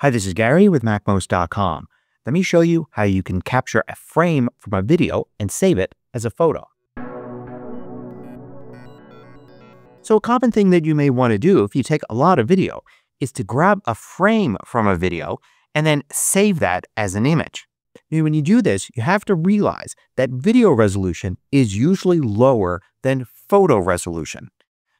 Hi, this is Gary with MacMost.com. Let me show you how you can capture a frame from a video and save it as a photo. So a common thing that you may want to do if you take a lot of video is to grab a frame from a video and then save that as an image. Now, when you do this, you have to realize that video resolution is usually lower than photo resolution.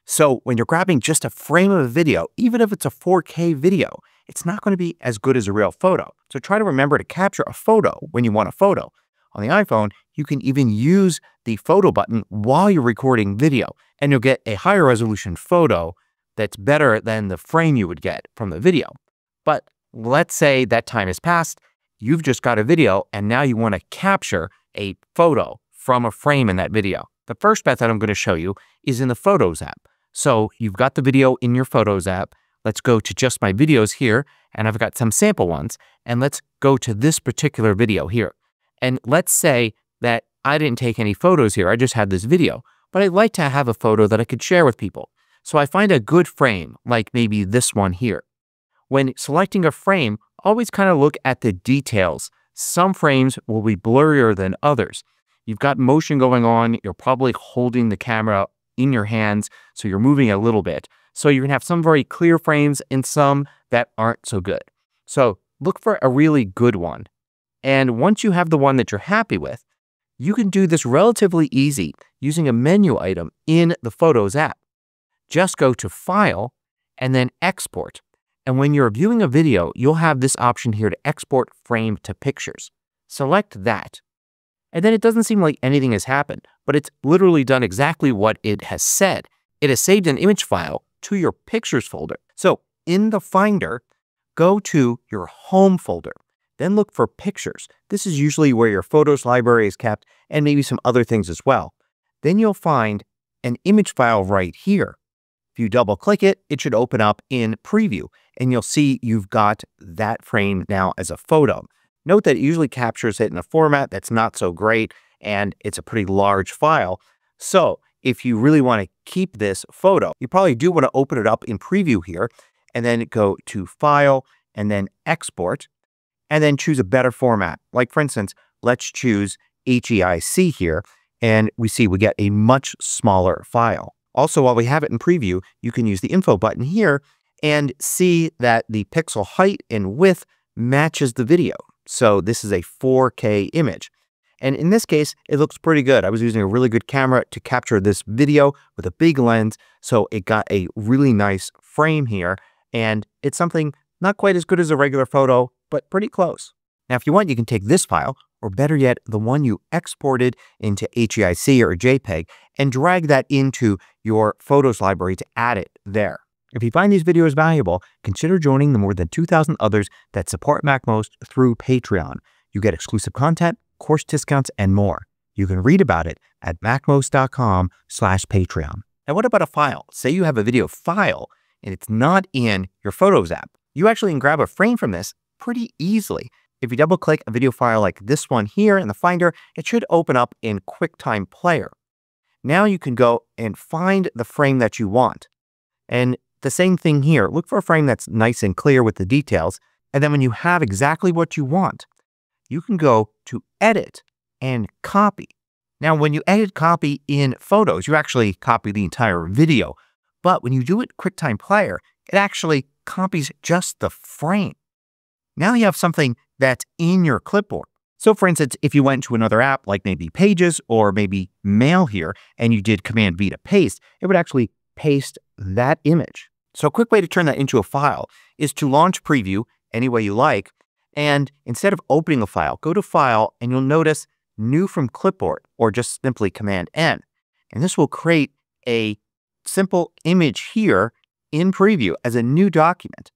So when you're grabbing just a frame of a video, even if it's a 4K video, it's not going to be as good as a real photo. So try to remember to capture a photo when you want a photo. On the iPhone, you can even use the photo button while you're recording video, and you'll get a higher resolution photo that's better than the frame you would get from the video. But let's say that time has passed, you've just got a video, and now you want to capture a photo from a frame in that video. The first method I'm going to show you is in the Photos app. So you've got the video in your Photos app. Let's go to just my videos here, and I've got some sample ones. And let's go to this particular video here. And let's say that I didn't take any photos here. I just had this video, but I'd like to have a photo that I could share with people. So I find a good frame, like maybe this one here. When selecting a frame, always kind of look at the details. Some frames will be blurrier than others. You've got motion going on. You're probably holding the camera in your hands, so you're moving a little bit. So you're going to have some very clear frames and some that aren't so good. So look for a really good one. And once you have the one that you're happy with, you can do this relatively easy using a menu item in the Photos app. Just go to File and then Export. And when you're viewing a video, you'll have this option here to export frame to pictures. Select that. And then it doesn't seem like anything has happened, but it's literally done exactly what it has said. It has saved an image file to your Pictures folder. So in the Finder, go to your Home folder. Then look for Pictures. This is usually where your Photos library is kept and maybe some other things as well. Then you'll find an image file right here. If you double click it, it should open up in Preview and you'll see you've got that frame now as a photo. Note that it usually captures it in a format that's not so great and it's a pretty large file. So if you really want to keep this photo, you probably do want to open it up in preview here and then go to File and then Export and then choose a better format. Like for instance, let's choose HEIC here and we see we get a much smaller file. Also, while we have it in preview, you can use the info button here and see that the pixel height and width matches the video. So this is a 4K image. And in this case, it looks pretty good. I was using a really good camera to capture this video with a big lens. So it got a really nice frame here. And it's something not quite as good as a regular photo, but pretty close. Now, if you want, you can take this file, or better yet, the one you exported into HEIC or JPEG, and drag that into your Photos library to add it there. If you find these videos valuable, consider joining the more than 2,000 others that support MacMost through Patreon. You get exclusive content, course discounts, and more. You can read about it at macmost.com slash Patreon. Now, what about a file? Say you have a video file and it's not in your Photos app. You actually can grab a frame from this pretty easily. If you double click a video file like this one here in the Finder, it should open up in QuickTime Player. Now you can go and find the frame that you want. And the same thing here. Look for a frame that's nice and clear with the details. And then when you have exactly what you want, you can go to Edit and Copy. Now, when you edit copy in Photos, you actually copy the entire video. But when you do it QuickTime Player, it actually copies just the frame. Now you have something that's in your clipboard. So for instance, if you went to another app like maybe Pages or maybe Mail here and you did Command V to paste, it would actually paste that image. So a quick way to turn that into a file is to launch Preview any way you like. And instead of opening a file, go to File and you'll notice New from Clipboard or just simply Command N. And this will create a simple image here in Preview as a new document.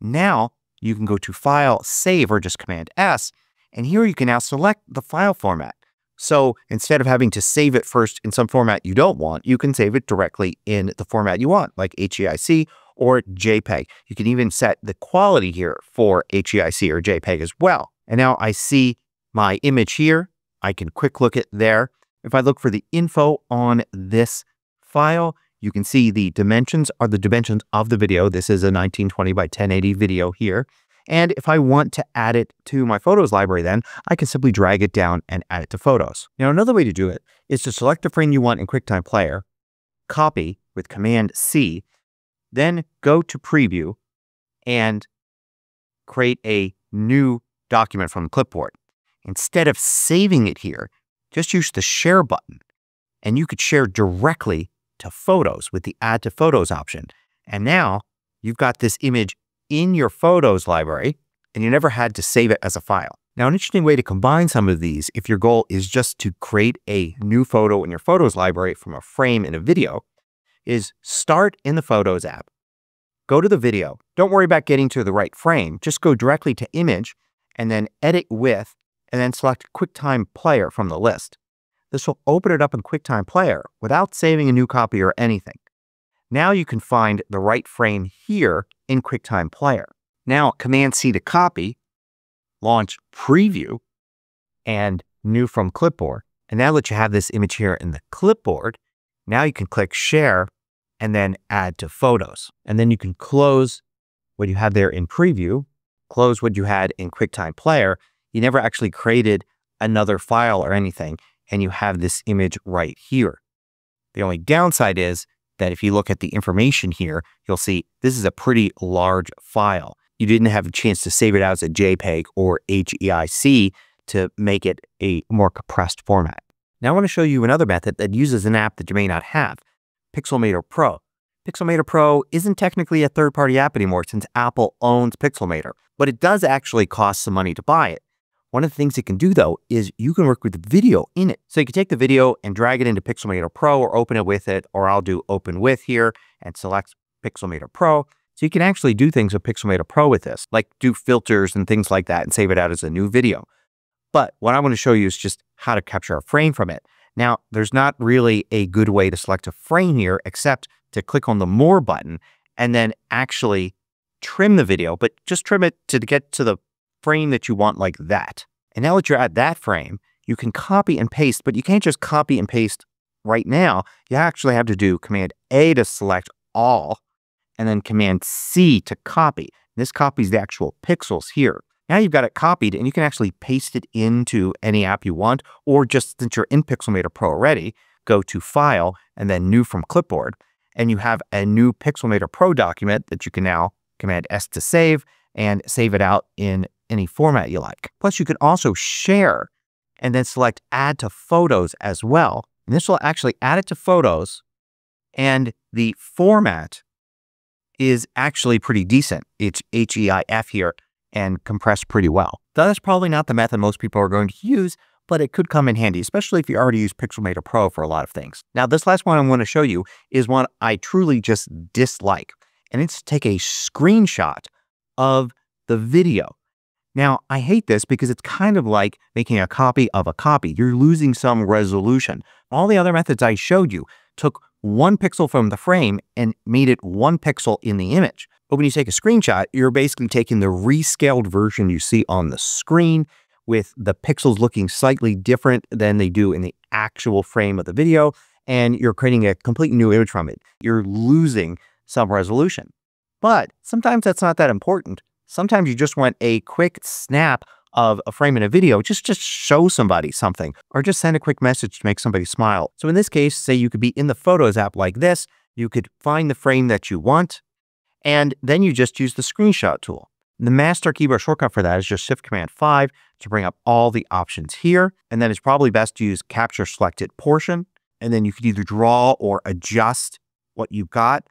Now you can go to File, Save, or just Command S, and here you can now select the file format. So instead of having to save it first in some format you don't want, you can save it directly in the format you want, like HEIC or JPEG. You can even set the quality here for HEIC or JPEG as well. And now I see my image here. I can quick look at there. If I look for the info on this file, you can see the dimensions are the dimensions of the video. This is a 1920 by 1080 video here. And if I want to add it to my photos library, then I can simply drag it down and add it to photos. Now, another way to do it is to select the frame you want in QuickTime Player, copy with Command C, then go to Preview and create a new document from the clipboard. Instead of saving it here, just use the Share button, and you could share directly to Photos with the Add to Photos option. And now you've got this image in your Photos library, and you never had to save it as a file. Now, an interesting way to combine some of these, if your goal is just to create a new photo in your Photos library from a frame in a video, is start in the Photos app. Go to the video. Don't worry about getting to the right frame. Just go directly to Image and then Edit With, and then select QuickTime Player from the list. This will open it up in QuickTime Player without saving a new copy or anything. Now you can find the right frame here in QuickTime Player. Now Command-C to copy, launch Preview, and New from Clipboard. And now that you have this image here in the clipboard, now you can click Share and then Add to Photos. And then you can close what you have there in Preview, close what you had in QuickTime Player. You never actually created another file or anything and you have this image right here. The only downside is that if you look at the information here, you'll see this is a pretty large file. You didn't have a chance to save it out as a JPEG or HEIC to make it a more compressed format. Now I want to show you another method that uses an app that you may not have, Pixelmator Pro. Pixelmator Pro isn't technically a third-party app anymore since Apple owns Pixelmator, but it does actually cost some money to buy it. One of the things it can do though is you can work with the video in it. So you can take the video and drag it into Pixelmator Pro or open it with it, or I'll do open with here and select Pixelmator Pro. So you can actually do things with Pixelmator Pro with this, like do filters and things like that and save it out as a new video. But what I want to show you is just how to capture a frame from it. Now, there's not really a good way to select a frame here except to click on the More button and then actually trim the video, but just trim it to get to the frame that you want like that. And now that you're at that frame, you can copy and paste, but you can't just copy and paste right now. You actually have to do Command A to select all, and then Command C to copy. This copies the actual pixels here. Now you've got it copied and you can actually paste it into any app you want, or just since you're in Pixelmator Pro already, go to File and then New from Clipboard, and you have a new Pixelmator Pro document that you can now Command S to save and save it out in any format you like. Plus, you can also share and then select add to photos as well. And this will actually add it to photos and the format is actually pretty decent. It's HEIF here and compress pretty well. That's probably not the method most people are going to use, but it could come in handy, especially if you already use Pixelmator Pro for a lot of things. Now, this last one I'm going to show you is one I truly just dislike, and it's to take a screenshot of the video. Now, I hate this because it's kind of like making a copy of a copy. You're losing some resolution. All the other methods I showed you took one pixel from the frame and made it one pixel in the image. But when you take a screenshot, you're basically taking the rescaled version you see on the screen with the pixels looking slightly different than they do in the actual frame of the video, and you're creating a complete new image from it. You're losing some resolution. But sometimes that's not that important. Sometimes you just want a quick snap of a frame in a video, just just show somebody something or just send a quick message to make somebody smile. So in this case, say you could be in the Photos app like this, you could find the frame that you want, and then you just use the screenshot tool. The master keyboard shortcut for that is just Shift Command 5 to bring up all the options here. And then it's probably best to use capture selected portion. And then you can either draw or adjust what you've got.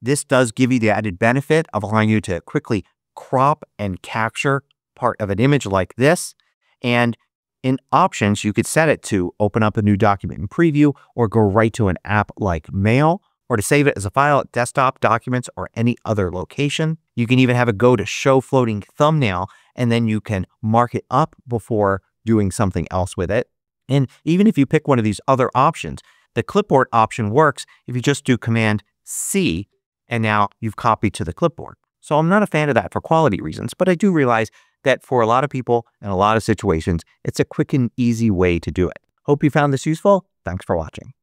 This does give you the added benefit of allowing you to quickly crop and capture part of an image like this. And in options, you could set it to open up a new document in preview or go right to an app like Mail or to save it as a file at desktop, documents, or any other location. You can even have it go to show floating thumbnail and then you can mark it up before doing something else with it. And even if you pick one of these other options, the clipboard option works if you just do Command C and now you've copied to the clipboard. So I'm not a fan of that for quality reasons, but I do realize that for a lot of people and a lot of situations, it's a quick and easy way to do it. Hope you found this useful. Thanks for watching.